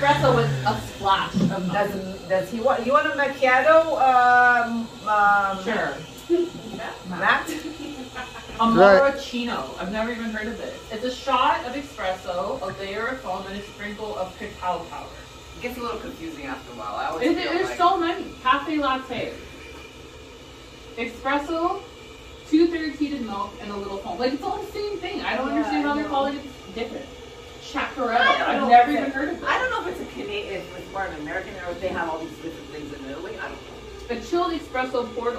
espresso with a splash of Does does he want? You want a macchiato? Um, um, Sure. Matt. A Right. I've never even heard of this. It's a shot of espresso, a layer of foam, and a sprinkle of cacao powder. It gets a little confusing after a while. I always feel it, there's like so many. Cafe latte. Espresso, two thirds heated milk, and a little foam. Like it's all the same thing. I don't Yeah, understand I how they're calling it different. Chacarello. I don't I've never even heard of it. I don't know if it's a Canadian, if it's more an American or they have all these different things in Italy. I don't know. A chilled espresso poured